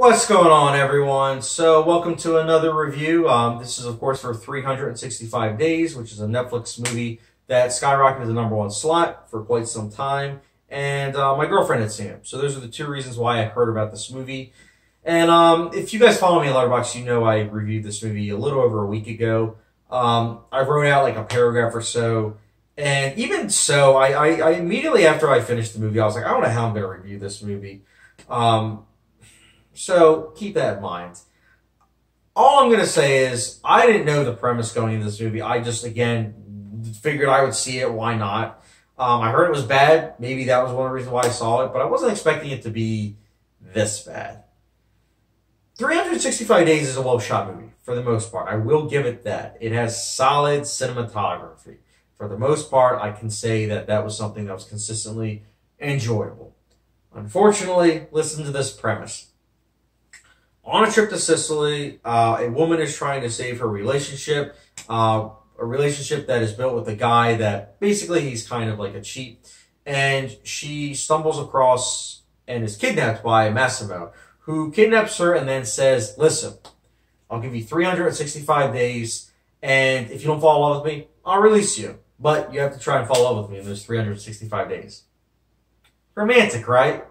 What's going on, everyone? So, welcome to another review. Um, this is, of course, for 365 Days, which is a Netflix movie that skyrocketed the number one slot for quite some time. And uh, my girlfriend had seen it. So, those are the two reasons why I heard about this movie. And um, if you guys follow me on Letterboxd, you know I reviewed this movie a little over a week ago. Um, I wrote out like a paragraph or so. And even so, I, I, I immediately after I finished the movie, I was like, I don't know how I'm going to review this movie. Um, so keep that in mind. All I'm going to say is I didn't know the premise going into this movie. I just, again, figured I would see it. Why not? Um, I heard it was bad. Maybe that was one of the reasons why I saw it, but I wasn't expecting it to be this bad. 365 Days is a well shot movie for the most part. I will give it that. It has solid cinematography. For the most part, I can say that that was something that was consistently enjoyable. Unfortunately, listen to this premise. On a trip to Sicily, uh, a woman is trying to save her relationship, uh, a relationship that is built with a guy that basically he's kind of like a cheat. And she stumbles across and is kidnapped by Massimo, who kidnaps her and then says, Listen, I'll give you 365 days, and if you don't fall in love with me, I'll release you. But you have to try and fall in love with me in those 365 days. Romantic, right?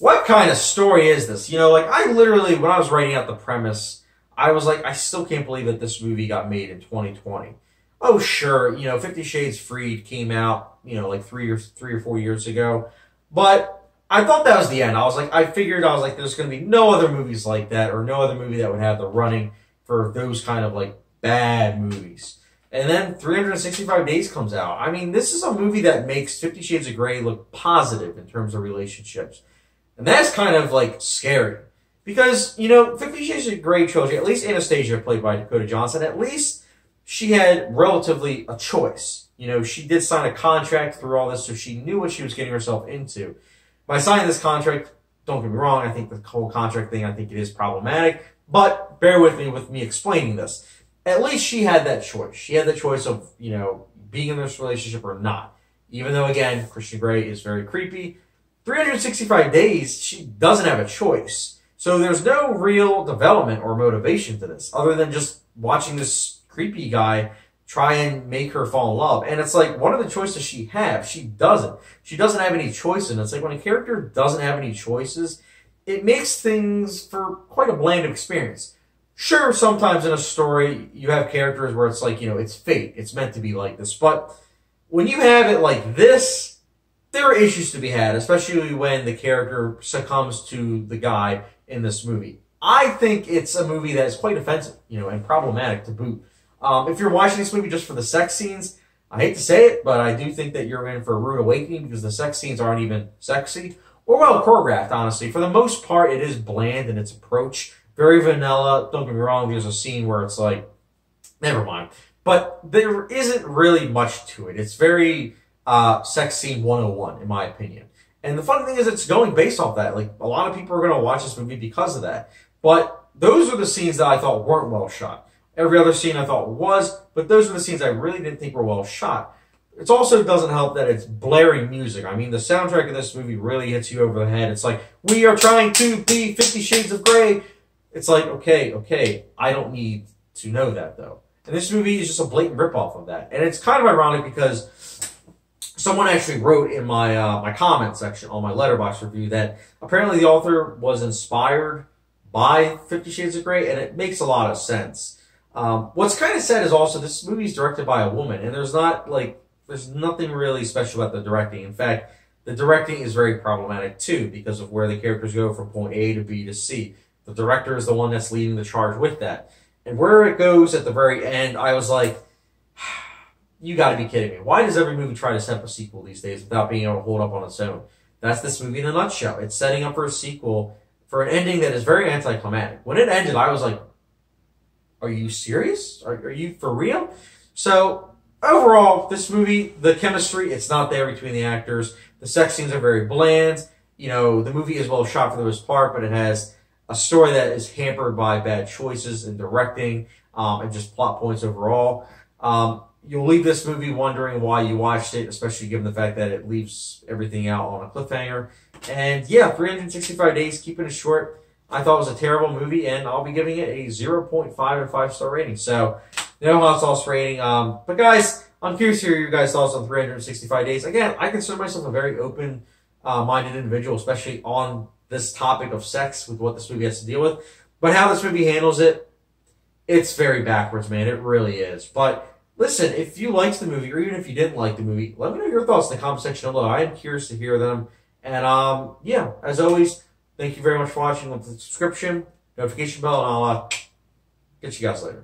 What kind of story is this? You know, like I literally, when I was writing out the premise, I was like, I still can't believe that this movie got made in 2020. Oh, sure, you know, Fifty Shades Freed came out, you know, like three or three or four years ago, but I thought that was the end. I was like, I figured I was like, there's going to be no other movies like that, or no other movie that would have the running for those kind of like bad movies. And then 365 Days comes out. I mean, this is a movie that makes Fifty Shades of Grey look positive in terms of relationships. And that's kind of like scary. Because, you know, Fifty Shades of Grey trilogy, at least Anastasia, played by Dakota Johnson, at least she had relatively a choice. You know, she did sign a contract through all this, so she knew what she was getting herself into. By signing this contract, don't get me wrong, I think the whole contract thing, I think it is problematic, but bear with me with me explaining this. At least she had that choice. She had the choice of, you know, being in this relationship or not. Even though, again, Christian Grey is very creepy, 365 days, she doesn't have a choice. So there's no real development or motivation to this other than just watching this creepy guy try and make her fall in love. And it's like, what are the choices she have? She doesn't. She doesn't have any choices. And it's like when a character doesn't have any choices, it makes things for quite a bland experience. Sure, sometimes in a story, you have characters where it's like, you know, it's fate. It's meant to be like this. But when you have it like this, there are issues to be had, especially when the character succumbs to the guy in this movie. I think it's a movie that is quite offensive, you know, and problematic to boot. Um, if you're watching this movie just for the sex scenes, I hate to say it, but I do think that you're in for a rude awakening because the sex scenes aren't even sexy or well choreographed, honestly. For the most part, it is bland in its approach. Very vanilla. Don't get me wrong, there's a scene where it's like, never mind. But there isn't really much to it. It's very uh, sex scene 101, in my opinion. And the funny thing is, it's going based off that. Like, a lot of people are going to watch this movie because of that. But those are the scenes that I thought weren't well shot. Every other scene I thought was, but those are the scenes I really didn't think were well shot. It also doesn't help that it's blaring music. I mean, the soundtrack of this movie really hits you over the head. It's like, we are trying to be Fifty Shades of Grey. It's like, okay, okay, I don't need to know that though. And this movie is just a blatant ripoff of that. And it's kind of ironic because someone actually wrote in my uh, my comment section on my Letterboxd review that apparently the author was inspired by Fifty Shades of Grey, and it makes a lot of sense. Um, what's kind of sad is also this movie is directed by a woman, and there's not like there's nothing really special about the directing. In fact, the directing is very problematic too because of where the characters go from point A to B to C. The director is the one that's leading the charge with that, and where it goes at the very end, I was like you got to be kidding me. Why does every movie try to set up a sequel these days without being able to hold up on its own? That's this movie in a nutshell. It's setting up for a sequel for an ending that is very anticlimactic. When it ended, I was like, are you serious? Are, are you for real? So overall, this movie, the chemistry, it's not there between the actors. The sex scenes are very bland. You know, the movie is well shot for the most part, but it has a story that is hampered by bad choices in directing um, and just plot points overall. Um, you'll leave this movie wondering why you watched it, especially given the fact that it leaves everything out on a cliffhanger. And yeah, 365 days, keeping it short. I thought it was a terrible movie, and I'll be giving it a 0.5 and 5 star rating. So, no hot sauce rating. Um, but guys, I'm curious to hear your guys' thoughts on 365 days. Again, I consider myself a very open uh, minded individual, especially on this topic of sex with what this movie has to deal with. But how this movie handles it, it's very backwards, man. It really is. But listen, if you liked the movie, or even if you didn't like the movie, let me know your thoughts in the comment section below. I am curious to hear them. And um, yeah, as always, thank you very much for watching. With the subscription, notification bell, and I'll uh, get you guys later.